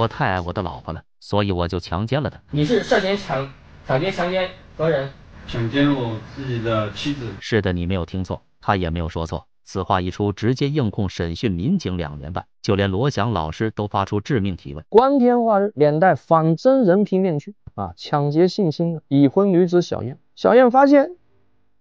我太爱我的老婆了，所以我就强奸了她。你是涉嫌抢抢劫、强奸何人？强奸我自己的妻子。是的，你没有听错，他也没有说错。此话一出，直接硬控审讯民警两年半，就连罗翔老师都发出致命提问。光天化日，脸带仿真人皮面具啊，抢劫性侵的已婚女子小燕。小燕发现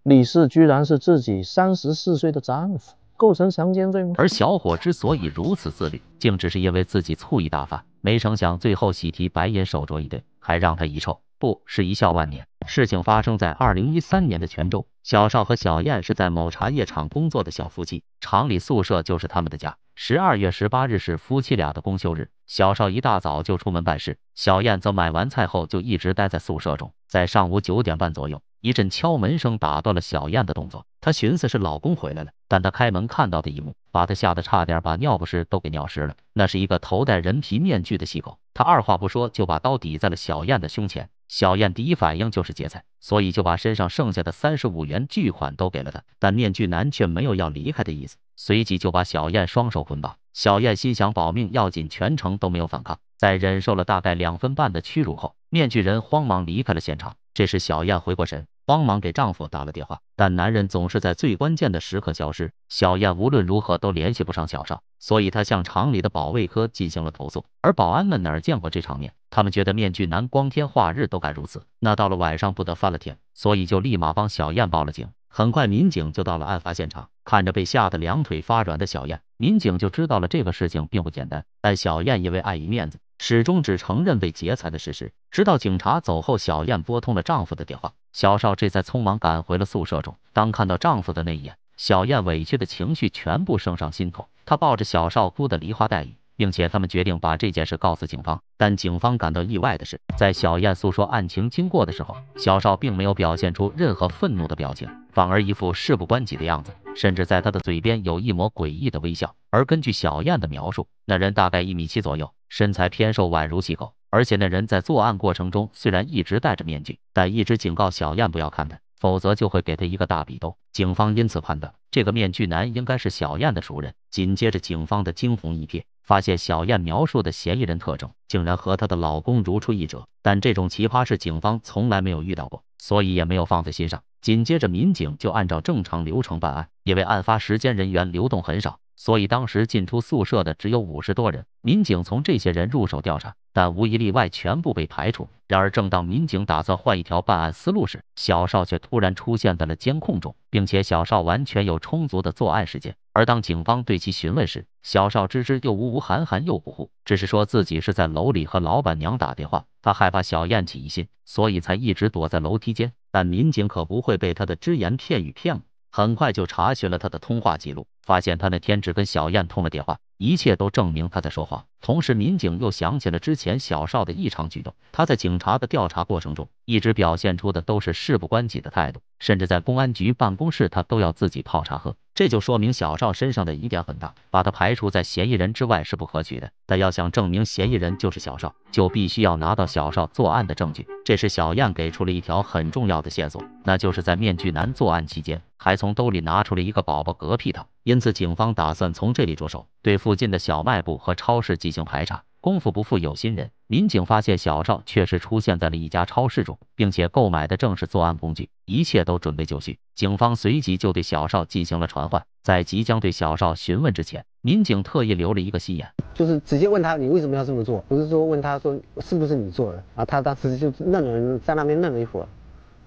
李四居然是自己三十四岁的丈夫，构成强奸罪吗？而小伙之所以如此自律，竟只是因为自己醋意大发。没成想最后喜提白银手镯一对，还让他遗臭，不是一笑万年。事情发生在二零一三年的泉州，小邵和小燕是在某茶叶厂工作的小夫妻，厂里宿舍就是他们的家。十二月十八日是夫妻俩的公休日，小邵一大早就出门办事，小燕则买完菜后就一直待在宿舍中。在上午九点半左右，一阵敲门声打断了小燕的动作，她寻思是老公回来了，但他开门看到的一幕，把他吓得差点把尿不湿都给尿湿了。那是一个头戴人皮面具的细狗，他二话不说就把刀抵在了小燕的胸前。小燕第一反应就是劫财，所以就把身上剩下的三十五元巨款都给了他，但面具男却没有要离开的意思，随即就把小燕双手捆绑。小燕心想保命要紧，全程都没有反抗。在忍受了大概两分半的屈辱后，面具人慌忙离开了现场。这时小燕回过神。慌忙给丈夫打了电话，但男人总是在最关键的时刻消失。小燕无论如何都联系不上小邵，所以她向厂里的保卫科进行了投诉。而保安们哪儿见过这场面，他们觉得面具男光天化日都敢如此，那到了晚上不得翻了天，所以就立马帮小燕报了警。很快民警就到了案发现场，看着被吓得两腿发软的小燕，民警就知道了这个事情并不简单。但小燕因为碍于面子，始终只承认被劫财的事实。直到警察走后，小燕拨通了丈夫的电话。小邵这才匆忙赶回了宿舍中。当看到丈夫的那一眼，小燕委屈的情绪全部升上心头，她抱着小邵哭得梨花带雨，并且他们决定把这件事告诉警方。但警方感到意外的是，在小燕诉说案情经过的时候，小邵并没有表现出任何愤怒的表情，反而一副事不关己的样子，甚至在他的嘴边有一抹诡异的微笑。而根据小燕的描述，那人大概一米七左右，身材偏瘦，宛如细狗。而且那人在作案过程中虽然一直戴着面具，但一直警告小燕不要看他，否则就会给他一个大笔兜。警方因此判断这个面具男应该是小燕的熟人。紧接着，警方的惊鸿一瞥，发现小燕描述的嫌疑人特征竟然和她的老公如出一辙。但这种奇葩事警方从来没有遇到过，所以也没有放在心上。紧接着，民警就按照正常流程办案，因为案发时间人员流动很少。所以当时进出宿舍的只有五十多人，民警从这些人入手调查，但无一例外全部被排除。然而，正当民警打算换一条办案思路时，小邵却突然出现在了监控中，并且小邵完全有充足的作案时间。而当警方对其询问时，小邵支支又吾吾，含含又不糊，只是说自己是在楼里和老板娘打电话，他害怕小燕起疑心，所以才一直躲在楼梯间。但民警可不会被他的只言片语骗了。很快就查询了他的通话记录，发现他那天只跟小燕通了电话，一切都证明他在说谎。同时，民警又想起了之前小邵的异常举动，他在警察的调查过程中一直表现出的都是事不关己的态度，甚至在公安局办公室他都要自己泡茶喝。这就说明小邵身上的疑点很大，把他排除在嫌疑人之外是不可取的。但要想证明嫌疑人就是小邵，就必须要拿到小邵作案的证据。这时，小燕给出了一条很重要的线索，那就是在面具男作案期间，还从兜里拿出了一个宝宝嗝屁套。因此，警方打算从这里着手，对附近的小卖部和超市进行排查。功夫不负有心人，民警发现小邵确实出现在了一家超市中，并且购买的正是作案工具，一切都准备就绪。警方随即就对小邵进行了传唤。在即将对小邵询问之前，民警特意留了一个心眼，就是直接问他你为什么要这么做，不是说问他说是不是你做的啊？他当时就愣了，在那边愣了一会儿，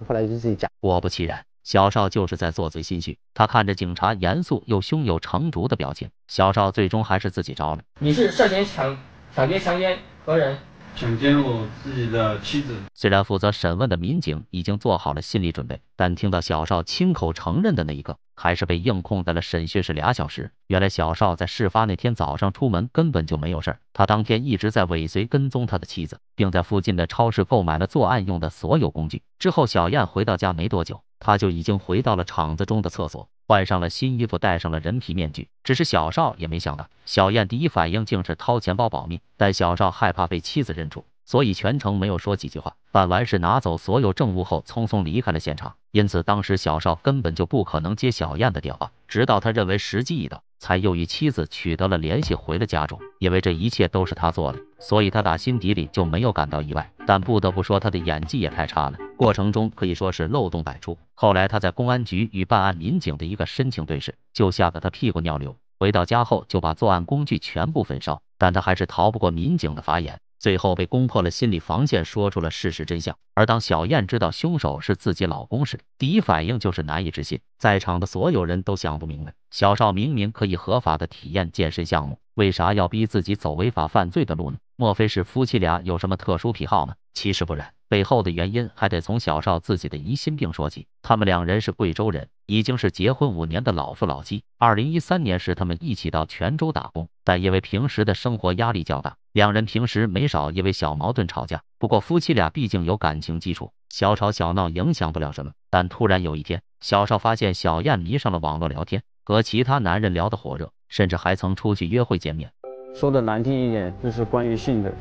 后来就自己讲。果不其然，小邵就是在做贼心虚。他看着警察严肃又胸有成竹的表情，小邵最终还是自己招了。你是涉嫌抢。抢劫、强奸何人？强奸我自己的妻子。虽然负责审问的民警已经做好了心理准备，但听到小邵亲口承认的那一刻，还是被硬控在了审讯室俩小时。原来小邵在事发那天早上出门根本就没有事儿，他当天一直在尾随跟踪他的妻子，并在附近的超市购买了作案用的所有工具。之后小燕回到家没多久，他就已经回到了厂子中的厕所。换上了新衣服，戴上了人皮面具。只是小邵也没想到，小燕第一反应竟是掏钱包保命。但小邵害怕被妻子认出，所以全程没有说几句话。办完事拿走所有证物后，匆匆离开了现场。因此，当时小邵根本就不可能接小燕的电话，直到他认为时机已到，才又与妻子取得了联系，回了家中。因为这一切都是他做的，所以他打心底里就没有感到意外。但不得不说，他的演技也太差了，过程中可以说是漏洞百出。后来他在公安局与办案民警的一个深情对视，就吓得他屁股尿流。回到家后就把作案工具全部焚烧，但他还是逃不过民警的法眼。最后被攻破了心理防线，说出了事实真相。而当小燕知道凶手是自己老公时，第一反应就是难以置信。在场的所有人都想不明白，小邵明明可以合法的体验健身项目，为啥要逼自己走违法犯罪的路呢？莫非是夫妻俩有什么特殊癖好吗？其实不然，背后的原因还得从小邵自己的疑心病说起。他们两人是贵州人，已经是结婚五年的老夫老妻。二零一三年时，他们一起到泉州打工，但因为平时的生活压力较大，两人平时没少因为小矛盾吵架。不过夫妻俩毕竟有感情基础，小吵小闹影响不了什么。但突然有一天，小邵发现小燕迷上了网络聊天，和其他男人聊得火热，甚至还曾出去约会见面。说的难听一点，就是关于性的，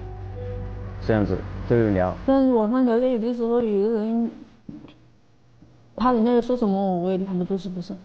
这样子都有聊。但是网上聊天有的时候，有的人怕人家又说什么，我也听不出是不是。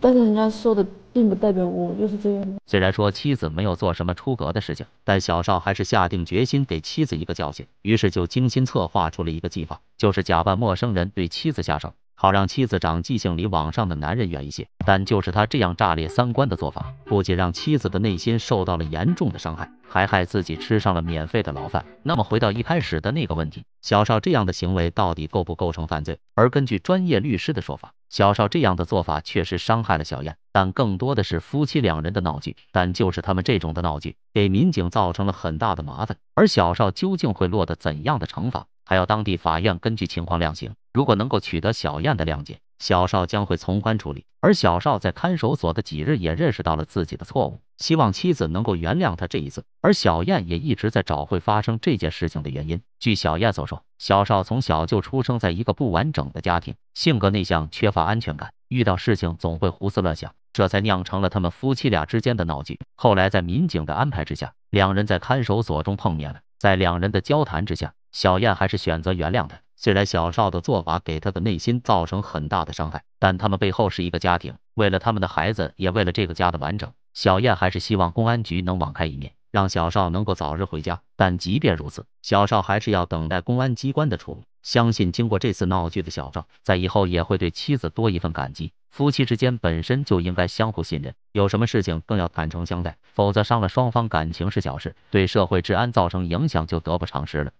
但是人家说的并不代表我就是这样的。虽然说妻子没有做什么出格的事情，但小邵还是下定决心给妻子一个教训，于是就精心策划出了一个计划，就是假扮陌生人对妻子下手。好让妻子长记性，离网上的男人远一些。但就是他这样炸裂三观的做法，不仅让妻子的内心受到了严重的伤害，还害自己吃上了免费的牢饭。那么回到一开始的那个问题，小邵这样的行为到底构不构成犯罪？而根据专业律师的说法，小邵这样的做法确实伤害了小燕，但更多的是夫妻两人的闹剧。但就是他们这种的闹剧，给民警造成了很大的麻烦。而小邵究竟会落得怎样的惩罚？还要当地法院根据情况量刑。如果能够取得小燕的谅解，小邵将会从宽处理。而小邵在看守所的几日也认识到了自己的错误，希望妻子能够原谅他这一次。而小燕也一直在找会发生这件事情的原因。据小燕所说，小邵从小就出生在一个不完整的家庭，性格内向，缺乏安全感，遇到事情总会胡思乱想，这才酿成了他们夫妻俩之间的闹剧。后来在民警的安排之下，两人在看守所中碰面了，在两人的交谈之下。小燕还是选择原谅他。虽然小邵的做法给他的内心造成很大的伤害，但他们背后是一个家庭，为了他们的孩子，也为了这个家的完整，小燕还是希望公安局能网开一面，让小邵能够早日回家。但即便如此，小邵还是要等待公安机关的处理。相信经过这次闹剧的小赵，在以后也会对妻子多一份感激。夫妻之间本身就应该相互信任，有什么事情更要坦诚相待，否则伤了双方感情是小事，对社会治安造成影响就得不偿失了。